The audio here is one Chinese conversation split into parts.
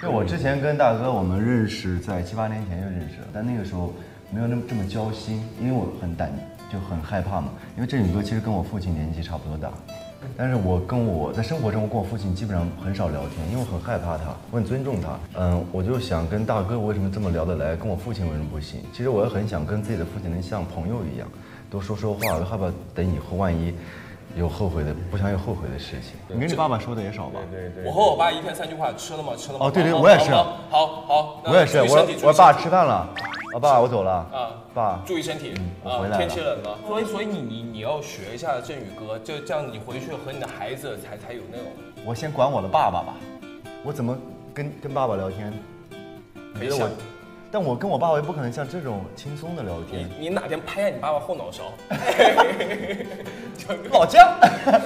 对，我之前跟大哥我们认识在七八年前就认识了，但那个时候没有那么这么交心，因为我很胆就很害怕嘛。因为振宇哥其实跟我父亲年纪差不多大，但是我跟我在生活中跟我父亲基本上很少聊天，因为我很害怕他，我很尊重他。嗯，我就想跟大哥为什么这么聊得来，跟我父亲为什么不行？其实我也很想跟自己的父亲能像朋友一样，多说说话，害怕等以后万一有后悔的，不想有后悔的事情。你跟你爸爸说的也少吧？对对我和我爸一天三句话，吃了吗？吃了吗？哦对对我也是好好好，我也是，我我爸吃饭了，啊爸我走了，啊，爸注意身体啊我回来天气冷了，所以所以你你你要学一下振宇哥，就这样你回去和你的孩子才才有那种我先管我的爸爸吧，我怎么跟跟爸爸聊天？没想？但我跟我爸爸也不可能像这种轻松的聊天。你哪天拍下你爸爸后脑勺，老姜，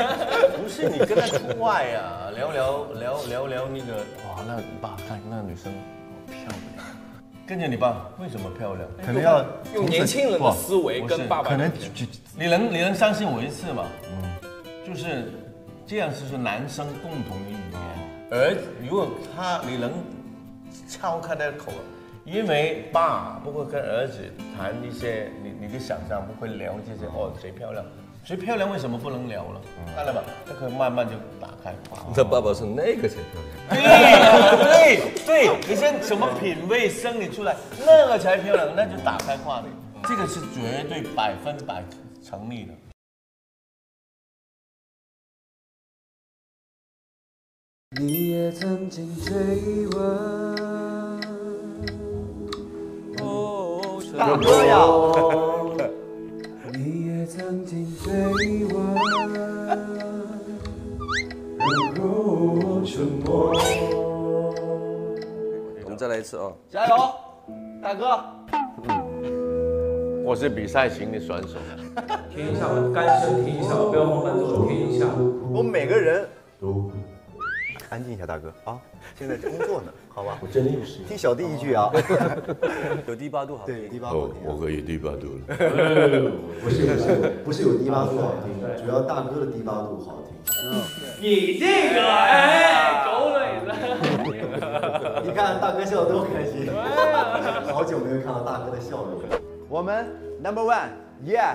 不是你跟他出外呀，聊 聊聊聊聊那个，哇，那你爸看那个女生好漂亮，跟着你爸为什么漂亮？可能要用年轻人的思维跟爸爸可能你能你能相信我一次吗？嗯，就是这样，是说男生共同的语言，而如果他你能撬开他的口，因为爸不会跟儿子谈一些你你的想象，不会聊这些哦谁漂亮。谁漂亮？为什么不能聊了？看了吧？那可以慢慢就打开。他爸爸说那个才漂亮。对对对，你先什么品味生理出来，那个才漂亮，那就打开话题，这个是绝对百分百成立的。你也曾经追问，大哥呀，次啊！加油，大哥！我是比赛型的选手，听一下，我干声听一下，不要放伴奏，听一下。我们每个人都安静一下，大哥啊，现在工作呢，好吧？我真的是听小弟一句啊，有低 八度好听。对，低八度。我可以低八度了。不是不是不是有低八度好听，主要大哥的低八度好听。你这个哎。你看大哥笑得多开心，好久没有看到大哥的笑容。我们 number one，yeah，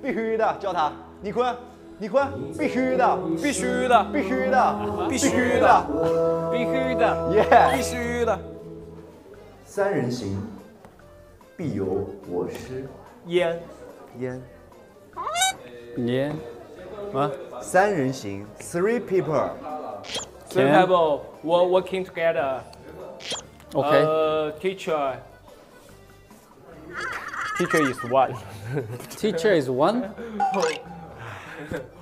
必须的，叫他李坤，李坤，必须的，必须的，必须的，必须的，必须的，yeah，，必！须的，三人行，必有我师烟焉。年啊三人行，three people。Three people were working together. OK Uh, teacher. Teacher is one. teacher is one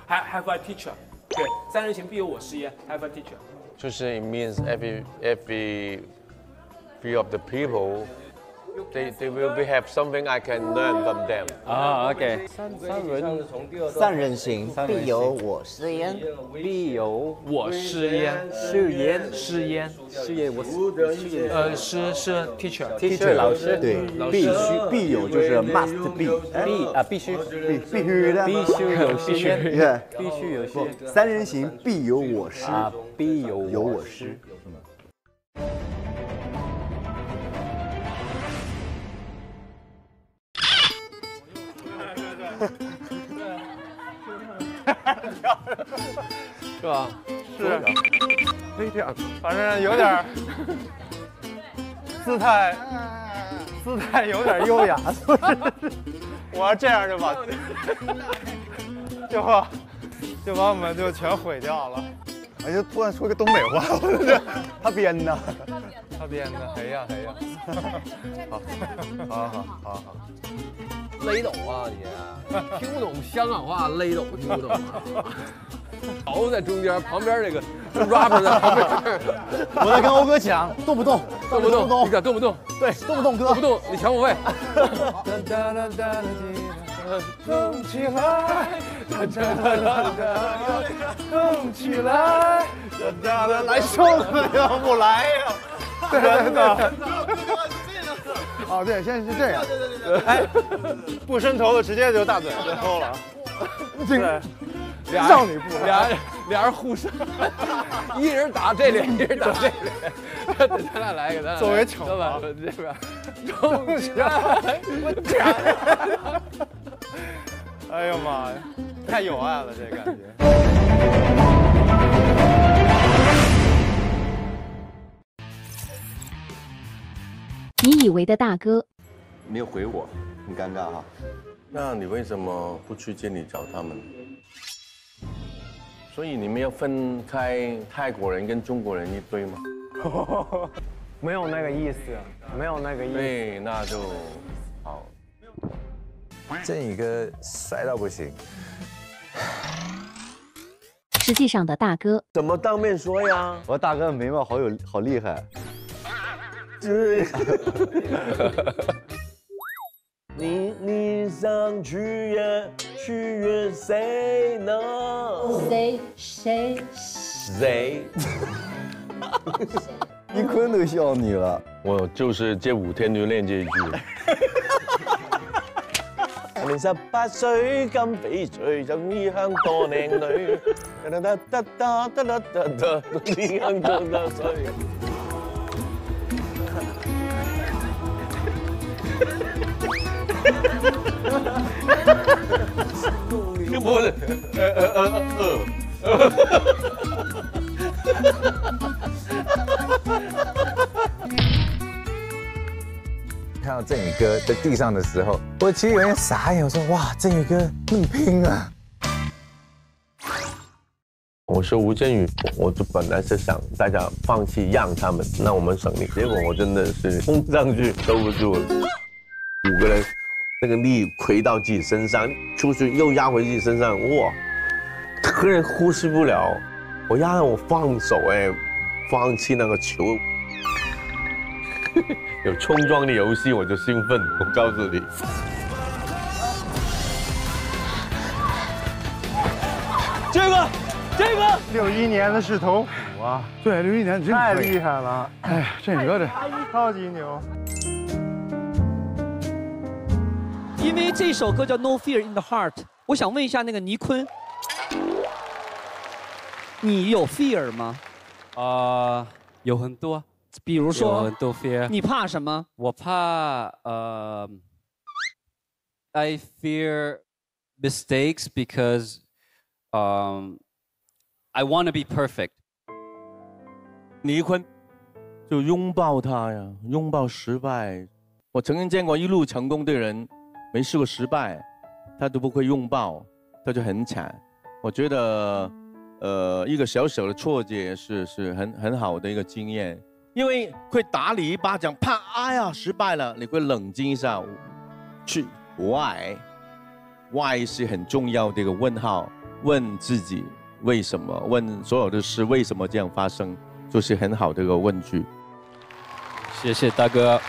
Have have a teacher. 对，三人行必有我师焉。Have a teacher. 就是 it means every every few of the people they they will be have something I can learn from them. 啊 OK 三人三人行，必有我师焉。必有我师焉，师焉师焉。师焉我师呃，师是 teacher。teacher 老师对，必须必有就是 must be，必啊必须必必须的。必须有师必须有师不，三人行必有我师，啊必有有我师。是吧？是，微调，反正有点儿 姿态，姿态有点优雅？我要这样就把，就把就把我们就全毁掉了。哎，就突然说个东北话，我这他编的。他编的，哎呀哎呀，好，好好好好。勒懂啊你，听不懂香港话，勒懂听不懂啊？敖在中间，旁边那个 rapper 在旁边，我在跟欧哥抢，动不动？动不动？你敢动不动？对，动不动哥动不？动？你抢我位。动起来，动起来，来瘦子要不来呀？对对对。哦，对，现在是这样。哎，不伸头的直接就大嘴就抽了。这个俩少女不，俩俩人互射，一人打这脸，一人打这脸，咱俩来一个，咱俩来作为惩罚？这边，中间，我天！哎呀妈呀，太有爱了，这感觉。你以为的大哥，没有回我，很尴尬哈。那你为什么不去监里找他们？所以你们要分开泰国人跟中国人一堆吗？没有那个意思，没有那个意思。对，那就好。振宇哥帅到不行，实际上的大哥，怎么当面说呀？我大哥的眉毛好有好厉害，就是。你你想去约去约谁呢？谁谁谁？一坤都笑你了。我就是这五天就练这一句。年十八歲咁翡翠，就異鄉多靚女。噠噠噠噠噠噠噠噠，異鄉多多歲。不是，呃呃呃看到振宇哥在地上的时候，我其实有点傻眼，我说哇，振宇哥那么拼啊！我说吴镇宇，我就本来是想大家放弃让他们，那我们省力。结果我真的是冲上去收不住了，五个人那个力回到自己身上，出去又压回自己身上，哇，突然呼吸不了，我压到我放手哎，放弃那个球。有冲撞的游戏我就兴奋，我告诉你。这个，这个，六一年的是头虎啊！对，六一年真太厉害了！哎呀，振宇哥这超级牛。因为这首歌叫《No Fear in the Heart》，我想问一下那个倪坤，你有 fear 吗？啊、有很多，比如说有很多 fear。你怕什么？我怕呃、i fear mistakes because um, I want to be perfect. 倪坤，就拥抱他呀，拥抱失败。我曾经见过一路成功的人，没试过失败，他都不会拥抱，他就很惨。我觉得，呃，一个小小的挫折是是很很好的一个经验，因为会打你一巴掌，啪，哎呀，失败了，你会冷静一下，去 why why 是很重要的一个问号，问自己为什么，问所有的事为什么这样发生。就是很好的一个问句。谢谢大哥。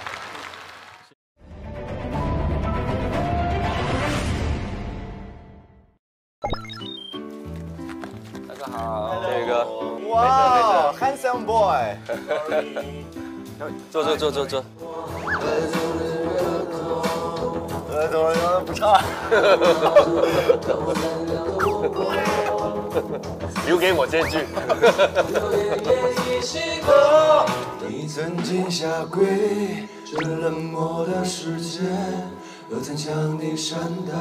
坐坐坐坐坐。呃，怎么怎么不唱？留给我这句。你曾经下跪，这冷漠的世界，又曾将你善待。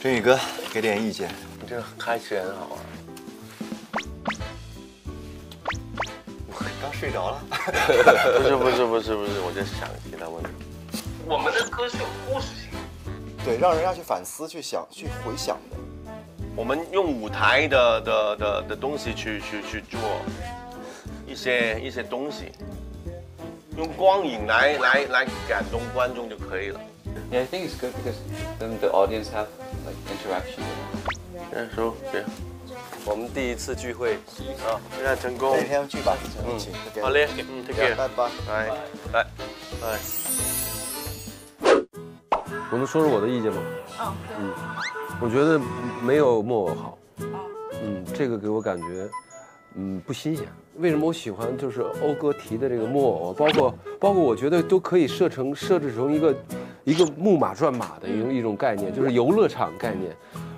振宇哥，给点意见。你这个开始很好啊。睡着了。不是不是不是不是，我在想其他问题。我们的歌是有故事性的。对，让人要去反思、去想、去回想的。我们用舞台的的的的东西去去去做一些一些东西，用光影来来来感动观众就可以了。Yeah, I think it's good because then the audience have like interaction. 嗯，说对。我们第一次聚会啊，非常成功。哪天聚吧，嗯。好嘞，嗯，take care，拜拜，拜拜拜。我能说说我的意见吗？哦，嗯，我觉得没有木偶好。嗯，这个给我感觉，嗯，不新鲜。为什么我喜欢就是欧哥提的这个木偶，包括包括我觉得都可以设成设置成一个一个木马转马的一种一种概念，就是游乐场概念。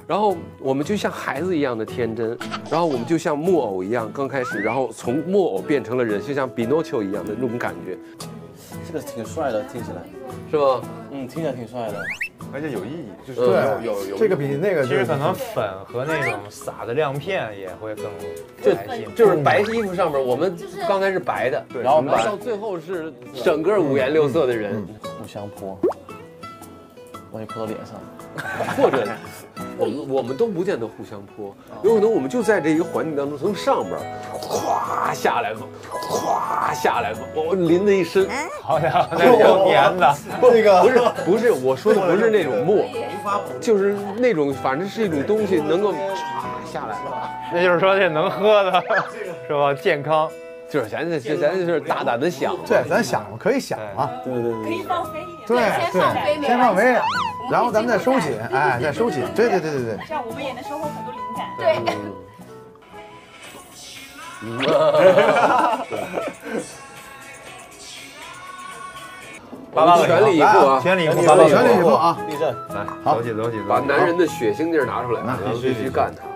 然后我们就像孩子一样的天真，然后我们就像木偶一样，刚开始，然后从木偶变成了人，就像比诺丘一样的那种感觉，这个挺帅的，听起来是吧？嗯，听起来挺帅的，而且有意义，就是对有有有。这个比那个其实可能粉和那种撒的亮片也会更就开心。就是白衣服上面，我们刚才是白的，然后到最后是整个五颜六色的人，互相泼，万一泼到脸上，或者我们我们都不见得互相泼，有可能我们就在这一个环境当中，从上边咵下来嘛，咵下来嘛，我淋的一身，好家伙，那 有粘的，那个不是不是，我说的不是那种沫，就是那种反正是一种东西能够唰下来了，那就是说这能喝的，是吧？健康，就是咱这咱就是大胆的想，对，咱想嘛，可以想嘛，对对可以放飞一点，对对，先放飞，然后咱们再收紧，对哎，再收紧，对对对对对。这样我们也能收获很多灵感。对。八八全力以赴啊！全力以赴，全力以赴全力以赴啊！立正，来，好走起走起，把男人的血腥劲儿拿出来，那然后必须必须干他。